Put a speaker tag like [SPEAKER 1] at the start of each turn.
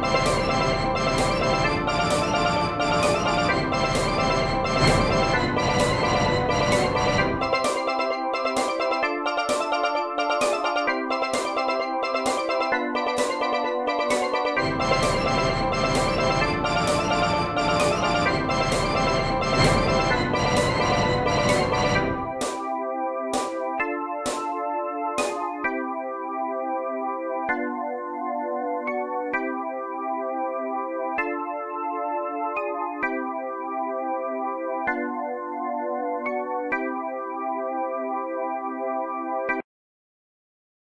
[SPEAKER 1] Bye.